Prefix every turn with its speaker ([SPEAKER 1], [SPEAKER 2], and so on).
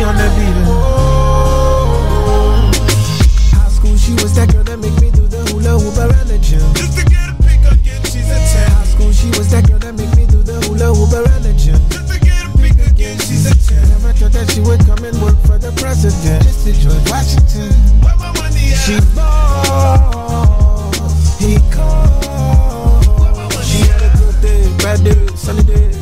[SPEAKER 1] On that beat. High school, she was that girl that make me do the hula hoop around the gym.
[SPEAKER 2] Just to get a pick again, she's a 10.
[SPEAKER 1] High school, she was that girl that make me do the hula hoop around the gym.
[SPEAKER 2] Just to get a pick again, she's a 10.
[SPEAKER 1] Never thought that she would come and work for the president. Just to George Washington.
[SPEAKER 2] Where my money at?
[SPEAKER 1] She bought, he calls. She had a good day, bad day, sunny day.